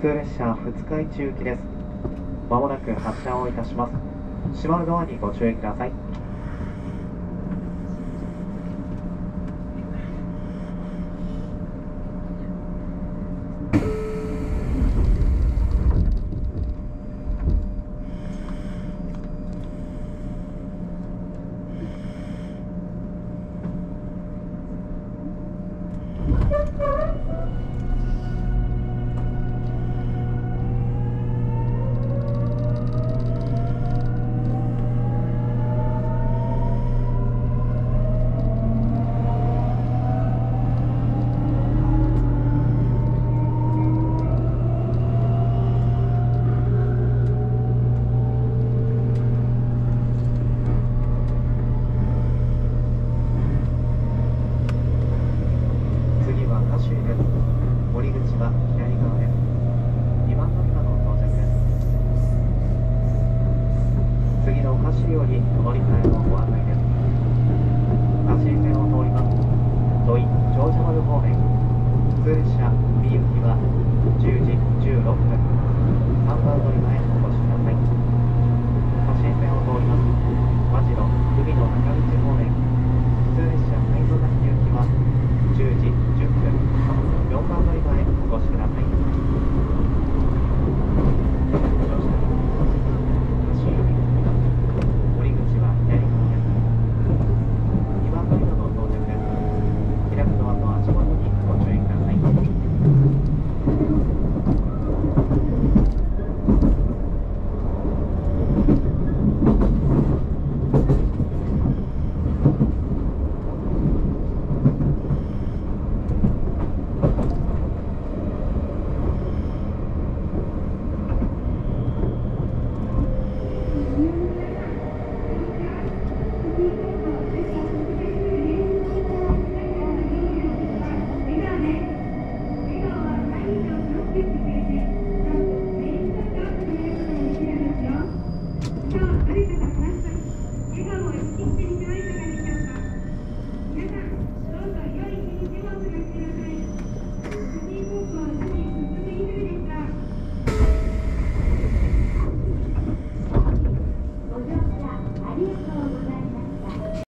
通列車二日市行きです。まもなく発車をいたします。閉まるドアにご注意ください。ように上り線のご案内です。新し線を通ります。土井長者丸方面普通列車売行きは10時16分。3番乗り場へお越しください新し線を通ります和の海の中口方面普通列車海沿崎行きは10時10分。4番乗り場へお越しください